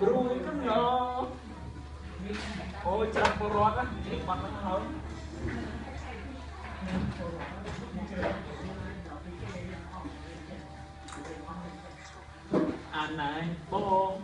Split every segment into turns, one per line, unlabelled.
Brui kan
no.
Ôi chẳng có rót
á, chỉ mặt nó không. Anh này bông.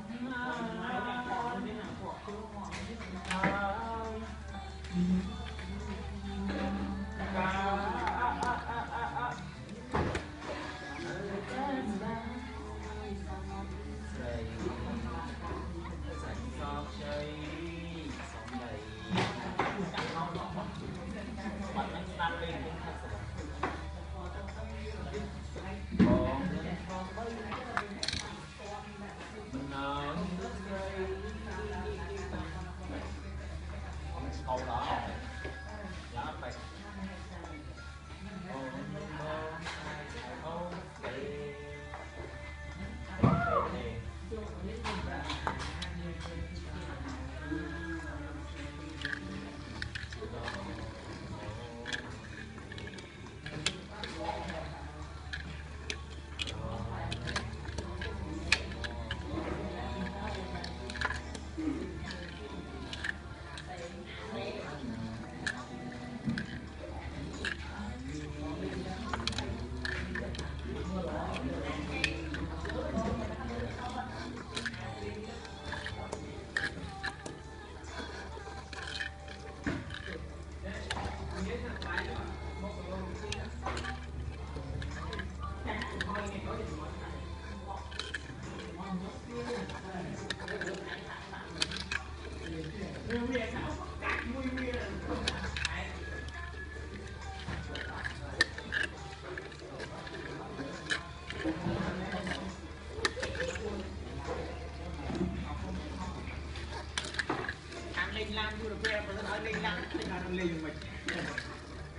Ăn lên làm được quê mà nói lên làm thì là lên mình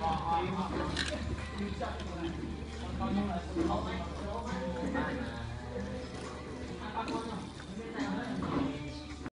好好，
你叫出来，
我刚刚来，我告诉你。